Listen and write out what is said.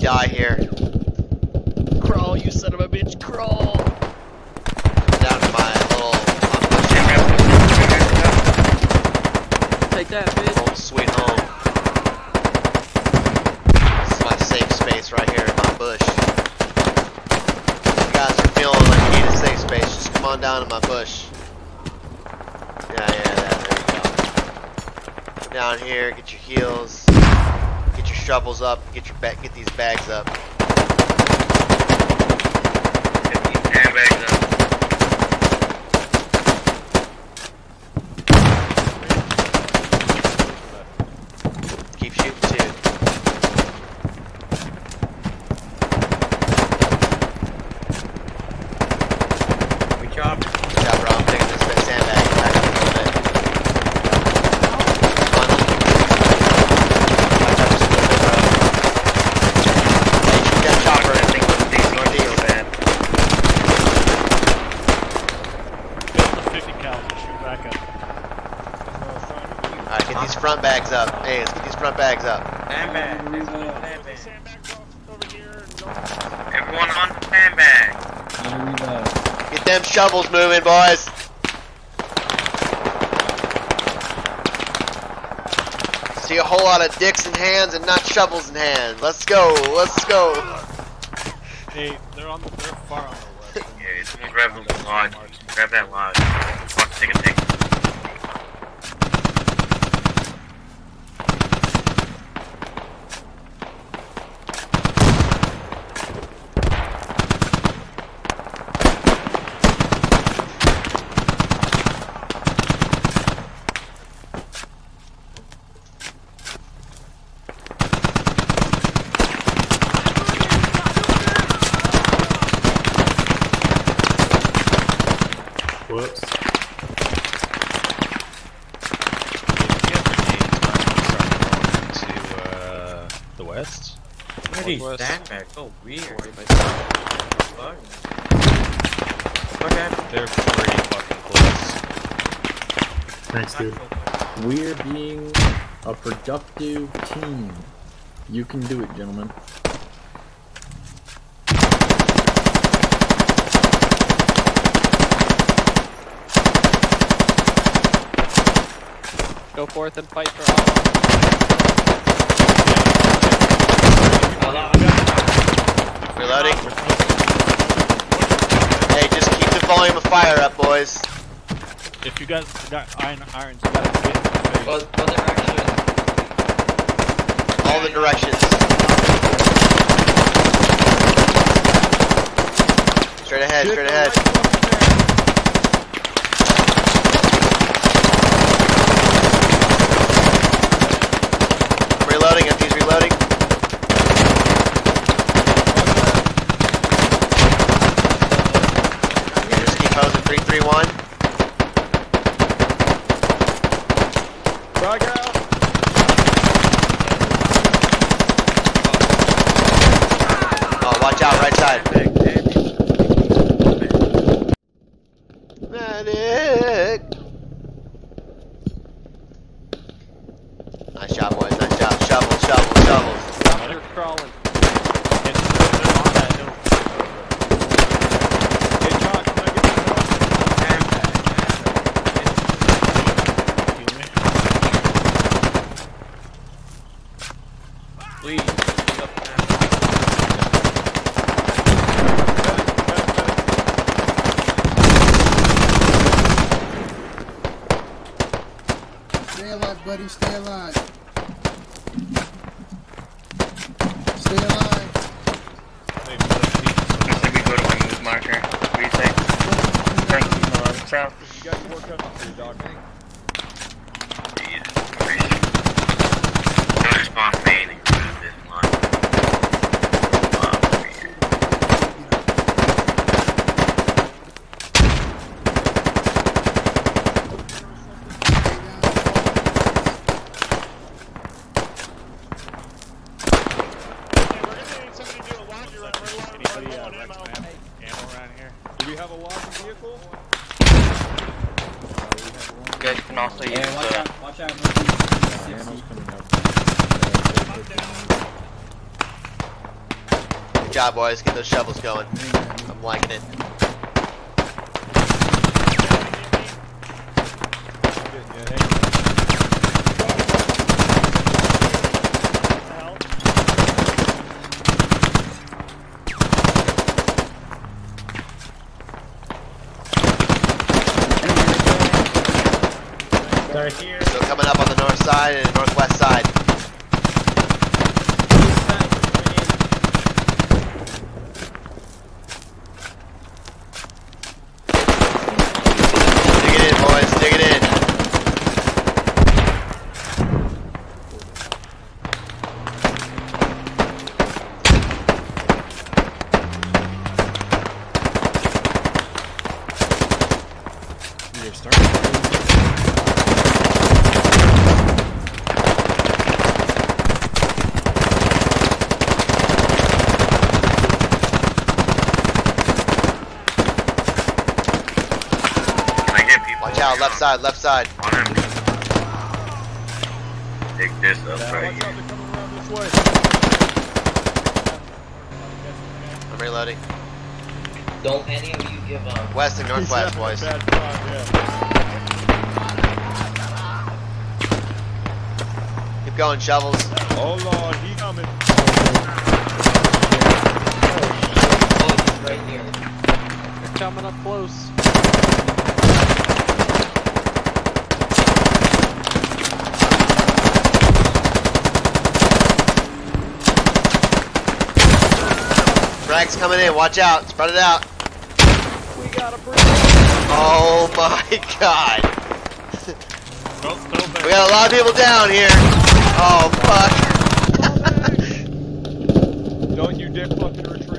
die here. Crawl, you son of a bitch, crawl! Down to my little Take that, bitch. home sweet home. This is my safe space right here in my bush. If you guys are feeling like you need a safe space, just come on down to my bush. Yeah, yeah, yeah, there you go. Come down here, get your heels, shovels up, get your ba- get these bags up. Handbags up. Keep shooting too. Good job. Good job, bro. I'm taking this bit sandbag back up a little bit. Come on. Back up just a little bit, bro. Hey, shoot that chopper. That thing was decent. Northeast. So bad. Build the 50 cal and shoot back up. Alright, get these front bags up. Hey, let's get these front bags up. Handbag. Handbag. Sandbags over. Everyone on the handbag. Get them shovels moving, boys. See a whole lot of dicks in hands and not shovels in hands. Let's go. Let's go. Hey, they're on the, they're far on the west. Yeah, someone grab the lodge. Grab that lodge. Fuck, take a take. Whoops. to uh, the west. Where are these Northwest. sandbags? So weird. Fuck. Okay. They're pretty fucking close. Thanks, dude. We're being a productive team. You can do it, gentlemen. Go forth and fight for Allah. Reloading. Hey, just keep the volume of fire up, boys. If you guys got iron irons, you gotta get in the face. What, what direction? All the directions. Straight ahead, straight ahead. Reloading, if he's reloading. Just keep posing, 331. Frag out! Oh, watch out, right side. Medic! Nice job, boys, nice job. Shovel, shovel, shovels. You're crawling. Get to the- they're on that hill. Hey, John, can I get Heal me. Please. pick up the Stay alive, buddy. Stay alive. Stay alive. They really need some- I say we go to my marker. What do you say? Thank you. Uh, south. You guys work up to your dog. No response to anything through this line. Uh, weird. Anybody, uh, Rex map? Ammo around here? Do we have a logging vehicle? You guys can also use watch the out, watch out. Yeah, ammo's coming up. Good job, boys. Get those shovels going. I'm liking it. They're here. Coming up on the north side and northwest side. Dig it in, boys. Dig it in. You're starting. Can I get people? Watch out, left side, left side. On. Take this up right here. they're coming around this way. I'm reloading. Don't any of you give up. West and northwest, He's boys. having a bad time, yeah. Keep going, shovels. Oh lord, he coming. Oh, he's right here. They're coming up close. Frag's coming in. Watch out. Spread it out. We got a. Oh my god. Nope, no. We got a lot of people down here. Oh fuck. Don't you dare fucking retreat.